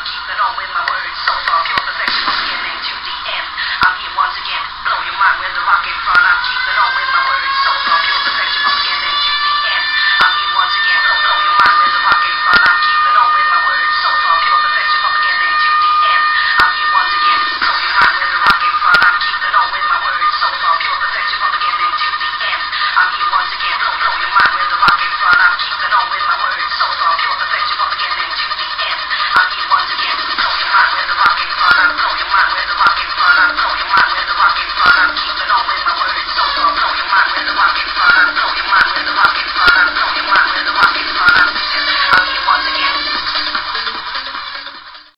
I'm keeping on with my words. So far, pure perfection from beginning to the end. I'm here once again, blow your mind with the rock in front. I'm keeping on with my words. So far, pure perfection from beginning to the end. I'm here once again, blow, blow your mind with the rock in front. I'm keeping on with my words. So far, pure perfection from beginning to the end. I'm here once again, blow your mind with the rock in front. I'm keeping on with my words. So far, pure perfection from beginning to the end. I'm here once again, blow, blow your mind with the rock in front. I'm keeping on with my Keep it on always.